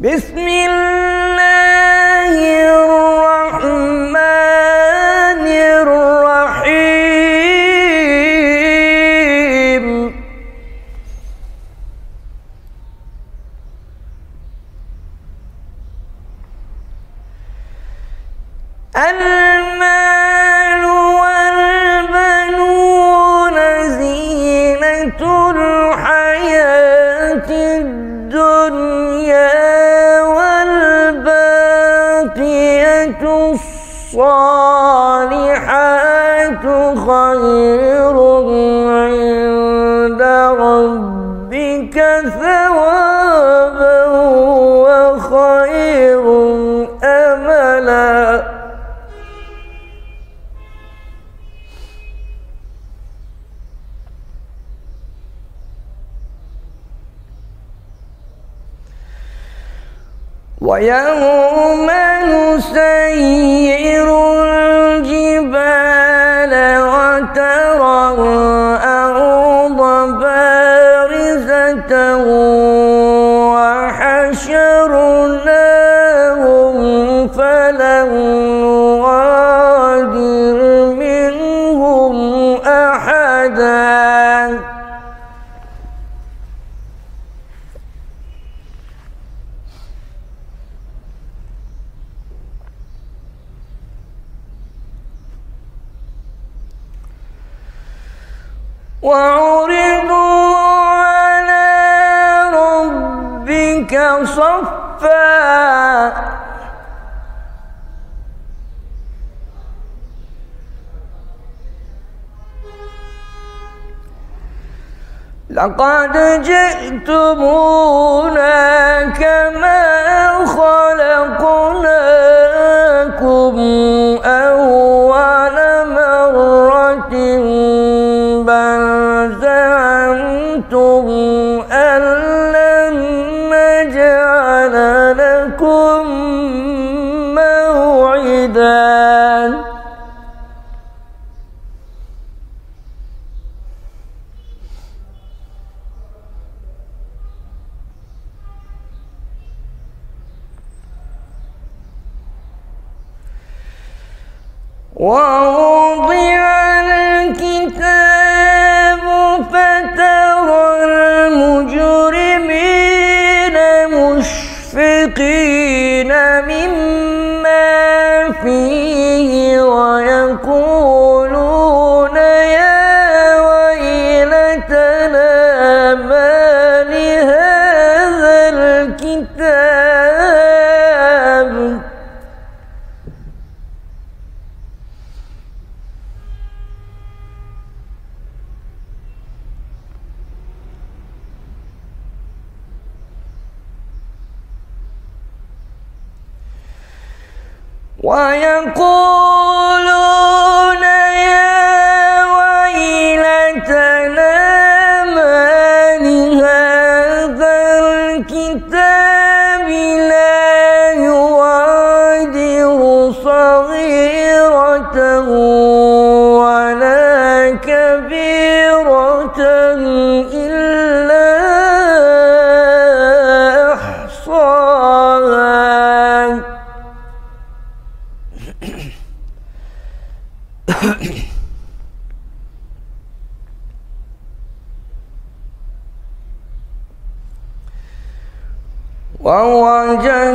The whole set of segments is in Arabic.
بسم الله الصالحات خير عند ربك ثوابا وخير أملا. ويوم نسير وحشرناهم فلم نغادر منهم أحدا. وعرضوا ربك صفا. لقد جئتمونا كما خلقناكم ووضع الكتاب فترى المجرمين مشفقين. ويقولون يا ويلتنا ما لهذا الكتاب لا يغادر صغيرة ووجدوا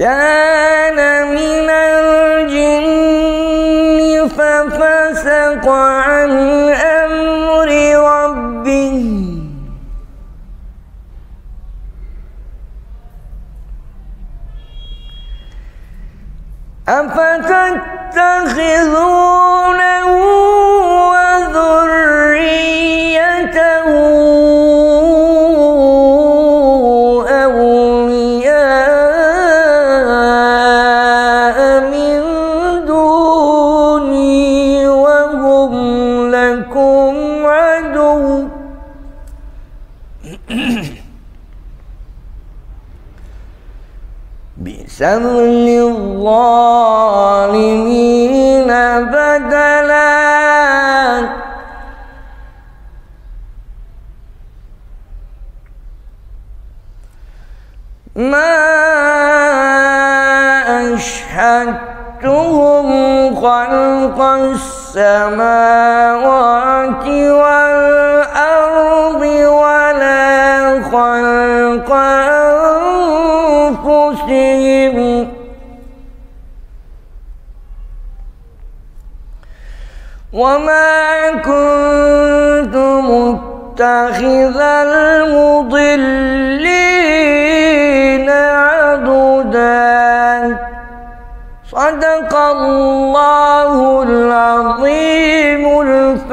كان من الجن ففسق عن أمر ربه. أفتتخذونه بسبل الظالمين بدلا ما أشهدتهم خلق السماوات وما كنت متخذ المضلين عضدا. صدق الله العظيم الكريم